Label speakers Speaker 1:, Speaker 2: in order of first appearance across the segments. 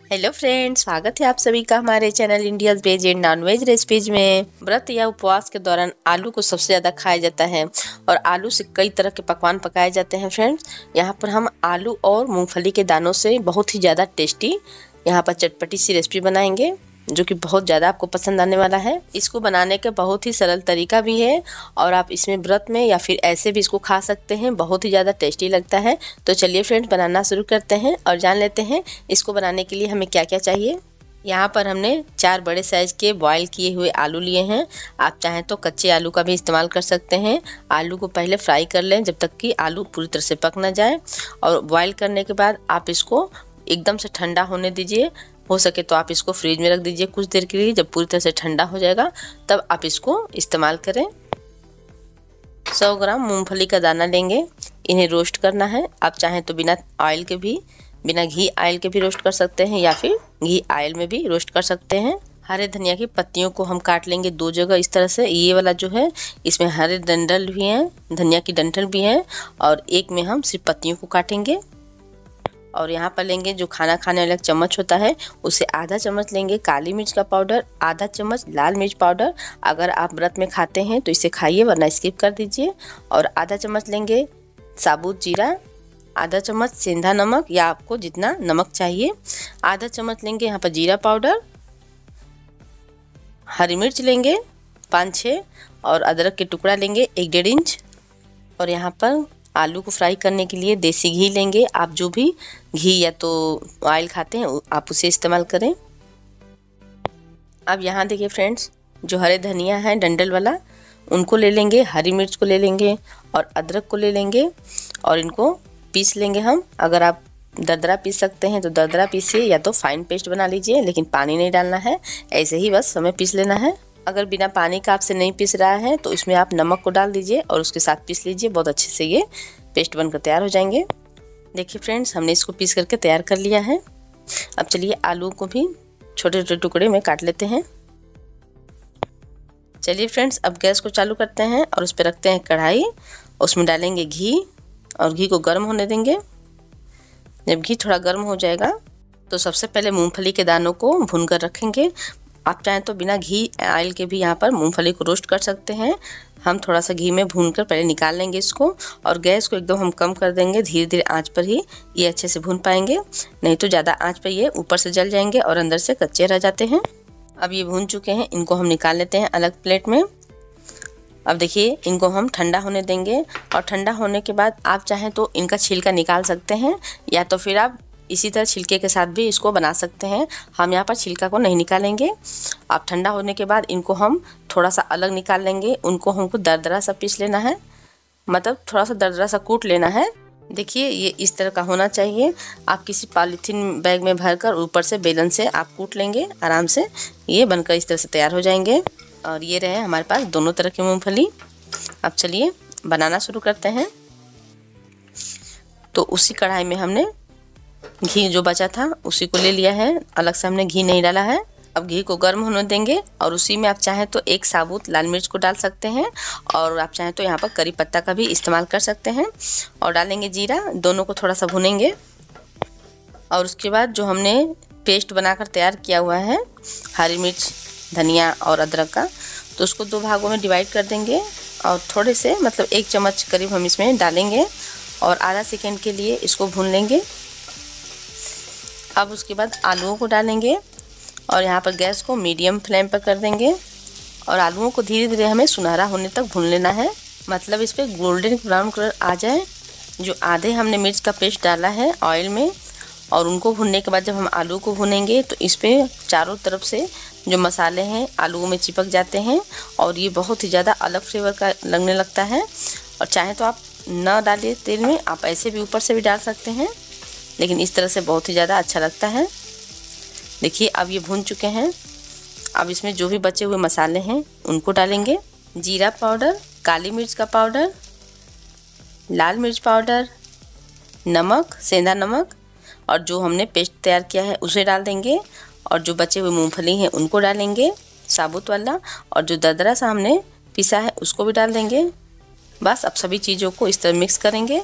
Speaker 1: Hello friends स्वागत है आप सभी का हमारे channel India veg and non veg recipes में। व्रत या उपवास के दौरान आलू को सबसे ज़्यादा खाया जाता है और आलू से कई तरह के पकवान पकाए जाते हैं फ्रेंड्स यहाँ पर हम आलू और मूंगफली के दानों से बहुत ही ज़्यादा टेस्टी यहाँ पर चटपटी सी रेसिपी बनाएँगे। जो कि बहुत ज़्यादा आपको पसंद आने वाला है। इसको बनाने का बहुत ही सरल तरीका भी है और आप इसमें व्रत में या फिर ऐसे भी इसको खा सकते हैं, बहुत ही ज़्यादा टेस्टी लगता है। तो चलिए फ्रेंड्स, बनाना शुरू करते हैं और जान लेते हैं इसको बनाने के लिए हमें क्या क्या चाहिए। यहाँ पर हमने चार बड़े साइज़ के बॉयल किए हुए आलू लिए हैं। आप चाहें तो कच्चे आलू का भी इस्तेमाल कर सकते हैं। आलू को पहले फ्राई कर लें जब तक कि आलू पूरी तरह से पक ना जाए। और बॉईल करने के बाद आप इसको एकदम से ठंडा होने दीजिए। हो सके तो आप इसको फ्रिज में रख दीजिए कुछ देर के लिए। जब पूरी तरह से ठंडा हो जाएगा, तब आप इसको इस्तेमाल करें। 100 ग्राम मूंगफली का दाना लेंगे। इन्हें रोस्ट करना है। आप चाहें तो बिना ऑयल के भी, बिना घी ऑयल के भी रोस्ट कर सकते हैं, या फिर घी ऑयल में भी रोस्ट कर सकते हैं। हरे धनिया की पत्तियों को हम काट लेंगे दो जगह इस तरह से। ये वाला जो है, इसमें हरे डंडल भी हैं, धनिया की डंठल भी हैं, और एक में हम सिर्फ़ पत्तियों को काटेंगे। और यहाँ पर लेंगे जो खाना खाने वाला चम्मच होता है, उसे आधा चम्मच लेंगे काली मिर्च का पाउडर, आधा चम्मच लाल मिर्च पाउडर। अगर आप व्रत में खाते हैं तो इसे खाइए, वरना स्किप कर दीजिए। और आधा चम्मच लेंगे साबुत जीरा, आधा चम्मच सेंधा नमक या आपको जितना नमक चाहिए। आधा चम्मच लेंगे यहाँ पर जीरा पाउडर, हरी मिर्च लेंगे पाँच छः, और अदरक के टुकड़ा लेंगे एक डेढ़ इंच। और यहाँ पर आलू को फ्राई करने के लिए देसी घी लेंगे। आप जो भी घी या तो ऑयल खाते हैं, आप उसे इस्तेमाल करें। अब यहाँ देखिए फ्रेंड्स जो हरे धनिया है, डंडल वाला, उनको ले लेंगे, हरी मिर्च को ले लेंगे और अदरक को ले लेंगे और इनको पीस लेंगे हम। अगर आप दरदरा पीस सकते हैं तो दरदरा पीसिए या तो फाइन पेस्ट बना लीजिए, लेकिन पानी नहीं डालना है। ऐसे ही बस हमें पीस लेना है। अगर बिना पानी का आपसे नहीं पीस रहा है तो इसमें आप नमक को डाल दीजिए और उसके साथ पीस लीजिए। बहुत अच्छे से ये पेस्ट बनकर तैयार हो जाएँगे। देखिए फ्रेंड्स, हमने इसको पीस करके तैयार कर लिया है। अब चलिए आलू को भी छोटे छोटे टुकड़े में काट लेते हैं। चलिए फ्रेंड्स, अब गैस को चालू करते हैं और उस पर रखते हैं कढ़ाई। उसमें डालेंगे घी और घी को गर्म होने देंगे। जब घी थोड़ा गर्म हो जाएगा तो सबसे पहले मूंगफली के दानों को भून कर रखेंगे। आप चाहें तो बिना घी ऑयल के भी यहाँ पर मूंगफली को रोस्ट कर सकते हैं। हम थोड़ा सा घी में भून कर पहले निकाल लेंगे इसको और गैस को एकदम हम कम कर देंगे। धीरे धीरे आँच पर ही ये अच्छे से भून पाएँगे। नहीं तो ज़्यादा आँच पर ये ऊपर से जल जाएँगे और अंदर से कच्चे रह जाते हैं। अब ये भून चुके हैं। इनको हम निकाल लेते हैं अलग प्लेट में। अब देखिए, इनको हम ठंडा होने देंगे और ठंडा होने के बाद आप चाहें तो इनका छिलका निकाल सकते हैं या तो फिर आप इसी तरह छिलके के साथ भी इसको बना सकते हैं। हम यहाँ पर छिलका को नहीं निकालेंगे। आप ठंडा होने के बाद इनको हम थोड़ा सा अलग निकाल लेंगे। उनको हमको दरदरा सा पीस लेना है। मतलब थोड़ा सा दरदरा सा कूट लेना है। देखिए, ये इस तरह का होना चाहिए। आप किसी पॉलीथीन बैग में भरकर ऊपर से बेलन से आप कूट लेंगे। आराम से ये बनकर इस तरह से तैयार हो जाएँगे। और ये रहे हमारे पास दोनों तरह की मूँगफली। अब चलिए बनाना शुरू करते हैं। तो उसी कढ़ाई में हमने घी जो बचा था, उसी को ले लिया है। अलग से हमने घी नहीं डाला है। अब घी को गर्म होने देंगे और उसी में आप चाहें तो एक साबुत लाल मिर्च को डाल सकते हैं और आप चाहें तो यहाँ पर करी पत्ता का भी इस्तेमाल कर सकते हैं और डालेंगे जीरा। दोनों को थोड़ा सा भुनेंगे और उसके बाद जो हमने पेस्ट बनाकर तैयार किया हुआ है, हरी मिर्च, धनिया और अदरक का तो उसको दो भागों में डिवाइड कर देंगे और थोड़े से मतलब एक चम्मच करीब हम इसमें डालेंगे और आधा सेकेंड के लिए इसको भून लेंगे। अब उसके बाद आलूओं को डालेंगे और यहाँ पर गैस को मीडियम फ्लेम पर कर देंगे और आलूओं को धीरे धीरे हमें सुनहरा होने तक भून लेना है। मतलब इस पर गोल्डन ब्राउन कलर आ जाए, जो आधे हमने मिर्च का पेस्ट डाला है ऑयल में, और उनको भूनने के बाद जब हम आलू को भूनेंगे तो इस पर चारों तरफ़ से जो मसाले हैं, आलूओं में चिपक जाते हैं और ये बहुत ही ज़्यादा अलग फ्लेवर का लगने लगता है। और चाहे तो आप न डालिए तेल में, आप ऐसे भी ऊपर से भी डाल सकते हैं। लेकिन इस तरह से बहुत ही ज़्यादा अच्छा लगता है। देखिए, अब ये भून चुके हैं। अब इसमें जो भी बचे हुए मसाले हैं, उनको डालेंगे। जीरा पाउडर, काली मिर्च का पाउडर, लाल मिर्च पाउडर, नमक, सेंधा नमक, और जो हमने पेस्ट तैयार किया है, उसे डाल देंगे। और जो बचे हुए मूंगफली हैं, उनको डालेंगे, साबुत वाला। और जो ददरा सा हमने पिसा है, उसको भी डाल देंगे। बस अब सभी चीज़ों को इस तरह मिक्स करेंगे।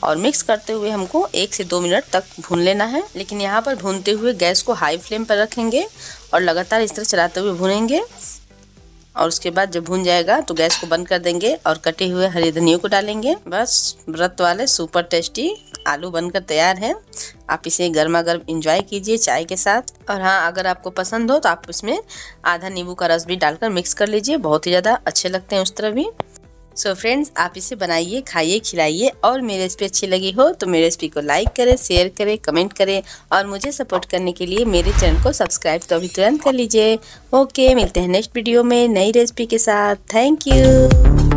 Speaker 1: और मिक्स करते हुए हमको एक से दो मिनट तक भून लेना है। लेकिन यहाँ पर भूनते हुए गैस को हाई फ्लेम पर रखेंगे और लगातार इस तरह चलाते हुए भूनेंगे। और उसके बाद जब भून जाएगा तो गैस को बंद कर देंगे और कटे हुए हरी धनियों को डालेंगे। बस व्रत वाले सुपर टेस्टी आलू बनकर तैयार है। आप इसे गर्मा गर्म इंजॉय कीजिए चाय के साथ। और हाँ अगर आपको पसंद हो तो आप इसमें आधा नींबू का रस भी डालकर मिक्स कर लीजिए। बहुत ही ज़्यादा अच्छे लगते हैं उस तरह भी। सो फ्रेंड्स आप इसे बनाइए, खाइए, खिलाइए और मेरी रेसिपी अच्छी लगी हो तो मेरी रेसिपी को लाइक करें शेयर करें कमेंट करें और मुझे सपोर्ट करने के लिए मेरे चैनल को सब्सक्राइब तो अभी तुरंत कर लीजिए। ओके मिलते हैं नेक्स्ट वीडियो में नई रेसिपी के साथ। Thank you